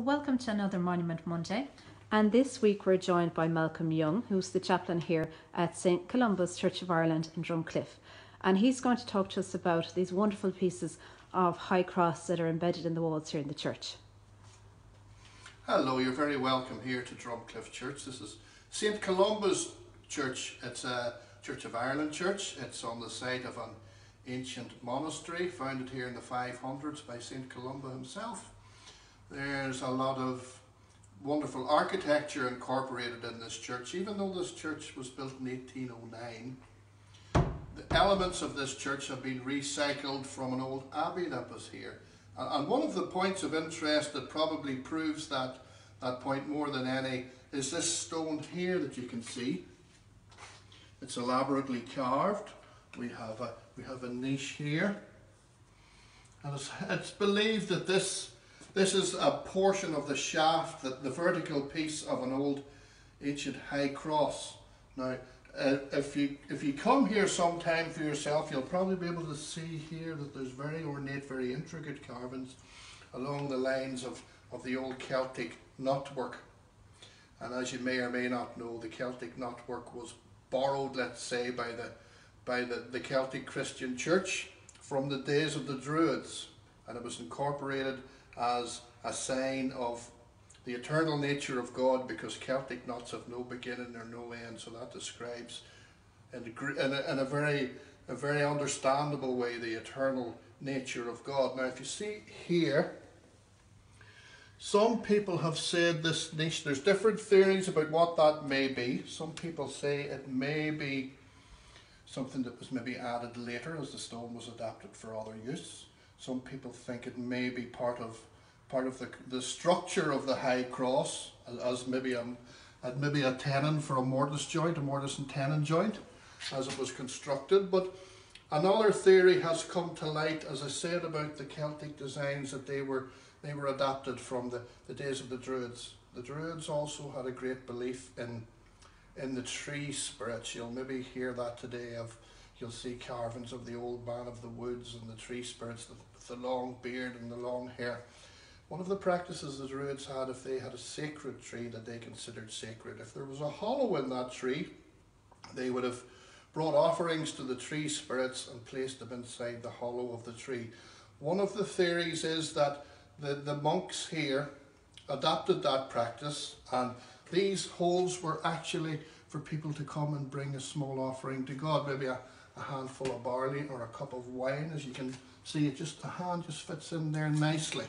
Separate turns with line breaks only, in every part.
Welcome to another Monument Monday.
And this week we're joined by Malcolm Young, who's the chaplain here at St Columba's Church of Ireland in Drumcliffe. And he's going to talk to us about these wonderful pieces of high cross that are embedded in the walls here in the church.
Hello, you're very welcome here to Drumcliffe Church. This is St Columba's Church. It's a Church of Ireland church. It's on the site of an ancient monastery founded here in the 500s by St Columba himself. There's a lot of wonderful architecture incorporated in this church, even though this church was built in 1809. The elements of this church have been recycled from an old abbey that was here. And one of the points of interest that probably proves that, that point more than any is this stone here that you can see. It's elaborately carved. We have a, we have a niche here. And it's, it's believed that this this is a portion of the shaft, the, the vertical piece of an old ancient high cross. Now, uh, if you if you come here sometime for yourself, you'll probably be able to see here that there's very ornate, very intricate carvings along the lines of, of the old Celtic knotwork. And as you may or may not know, the Celtic knotwork was borrowed, let's say, by the by the, the Celtic Christian Church from the days of the Druids, and it was incorporated as a sign of the eternal nature of God because Celtic knots have no beginning or no end. So that describes in a, in a, in a very a very understandable way the eternal nature of God. Now, if you see here, some people have said this niche, there's different theories about what that may be. Some people say it may be something that was maybe added later as the stone was adapted for other use. Some people think it may be part of part of the, the structure of the high cross as, maybe um, a, maybe a tenon for a mortise joint, a mortise and tenon joint, as it was constructed. But another theory has come to light, as I said about the Celtic designs, that they were they were adapted from the, the days of the Druids. The Druids also had a great belief in in the tree spirits. You'll maybe hear that today of you'll see carvings of the old man of the woods and the tree spirits with the long beard and the long hair. One of the practices the Druids had if they had a sacred tree that they considered sacred, if there was a hollow in that tree, they would have brought offerings to the tree spirits and placed them inside the hollow of the tree. One of the theories is that the, the monks here adopted that practice and these holes were actually for people to come and bring a small offering to God, maybe a, a handful of barley or a cup of wine. As you can see, it just a hand just fits in there nicely.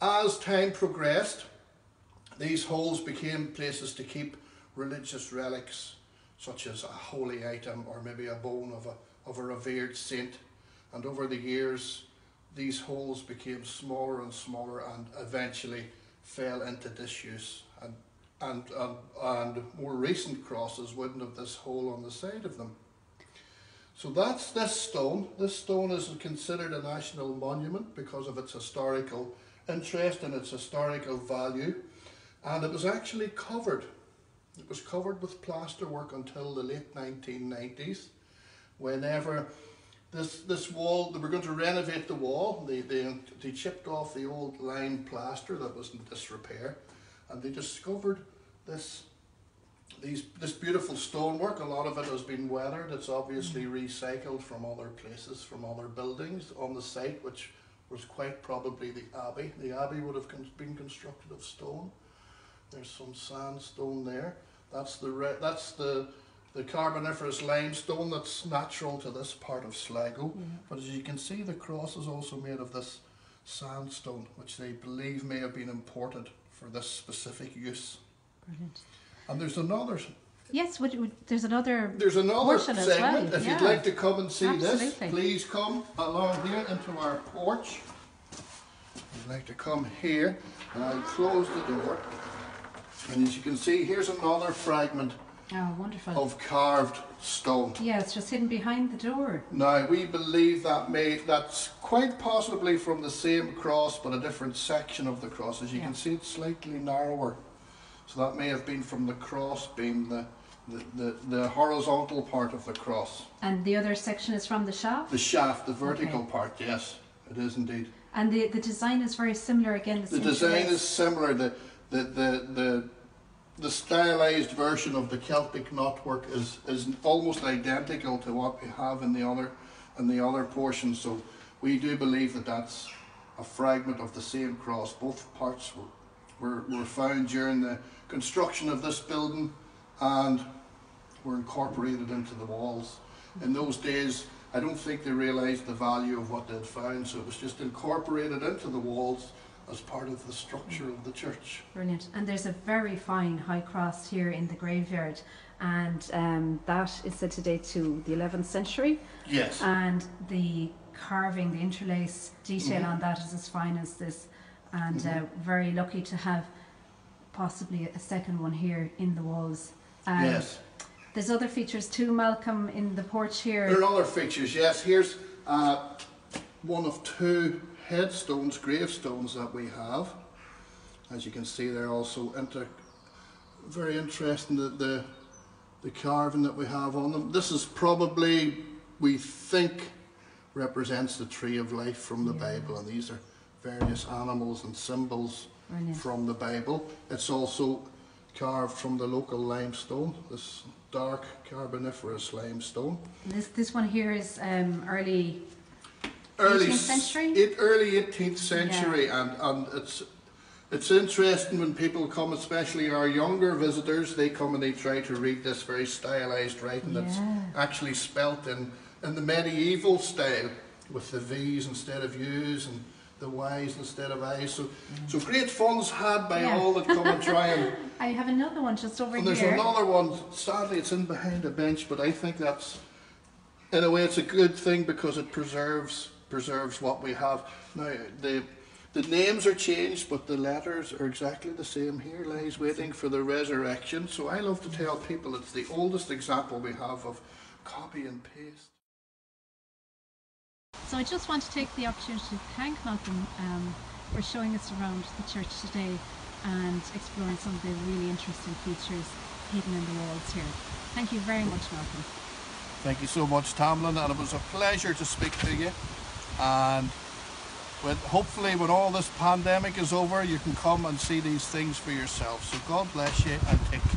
As time progressed, these holes became places to keep religious relics, such as a holy item or maybe a bone of a, of a revered saint. And over the years, these holes became smaller and smaller and eventually fell into disuse. And, and, and, and more recent crosses wouldn't have this hole on the side of them. So that's this stone. This stone is considered a national monument because of its historical interest and its historical value. And it was actually covered. It was covered with plasterwork until the late 1990s. Whenever this, this wall, they were going to renovate the wall, they, they, they chipped off the old lime plaster that was in disrepair and they discovered this these, this beautiful stonework, a lot of it has been weathered. It's obviously mm. recycled from other places, from other buildings on the site, which was quite probably the abbey. The abbey would have been constructed of stone. There's some sandstone there. That's the that's the the carboniferous limestone that's natural to this part of Sligo. Yeah. But as you can see, the cross is also made of this sandstone, which they believe may have been imported for this specific use. Brilliant. And there's another.
Yes, would, would, there's another.
There's another segment. Well. If yeah. you'd like to come and see Absolutely. this, please come along here into our porch. If you'd like to come here, and I'll close the door. And as you can see, here's another fragment
Oh, wonderful.
of carved stone.
Yeah, it's just hidden behind the door.
Now we believe that may that's quite possibly from the same cross but a different section of the cross. As you yeah. can see it's slightly narrower. So that may have been from the cross being the, the, the, the, horizontal part of the cross.
And the other section is from the shaft?
The shaft, the vertical okay. part, yes, it is indeed.
And the, the design is very similar again.
The
same
design is similar. The, the, the, the, the stylized version of the Celtic knotwork is, is almost identical to what we have in the other in the other portion. So we do believe that that's a fragment of the same cross. Both parts were, were, were found during the construction of this building and were incorporated into the walls. In those days, I don't think they realised the value of what they'd found, so it was just incorporated into the walls as part of the structure of the church.
Brilliant. And there's a very fine high cross here in the graveyard.
And um, that is said to date to the 11th century.
Yes.
And the carving, the interlace detail
Mhm.
on that is as fine as this. And uh,
Mhm.
very lucky to have possibly a second one here in the walls. Um,
yes.
There's other features too, Malcolm, in the porch here.
There are other features, yes. Here's uh, one of two headstones, gravestones that we have. As you can see, they're also inter- very interesting, the, the, the carving that we have on them. This is probably, we think, represents the tree of life from the
Yeah.
Bible, and these are various animals and symbols
Brilliant.
from the Bible. It's also carved from the local limestone, this dark carboniferous limestone.
This, this one here is um, early
early
18th century?
It, early 18th century, and, and it's it's interesting when people come, especially our younger visitors, they come and they try to read this very stylized writing that's actually spelt in, in the medieval style with the V's instead of U's and the Y's instead of I's. So, mm-hmm. so great fun's had by
Yeah.
all that come and try and
I have another one just over
and there's
here.
another one, sadly it's in behind a bench, but I think that's, in a way it's a good thing because it preserves preserves what we have. Now, the, the names are changed, but the letters are exactly the same. Here lies waiting for the resurrection. So I love to tell people it's the oldest example we have of copy and paste.
So I just want to take the opportunity to thank Malcolm um, for showing us around the church today and exploring some of the really interesting features hidden in the walls here. Thank you very much, Malcolm.
Thank you so much, Tamlyn, and it was a pleasure to speak to you. And with, hopefully, when all this pandemic is over, you can come and see these things for yourself. So God bless you and take care.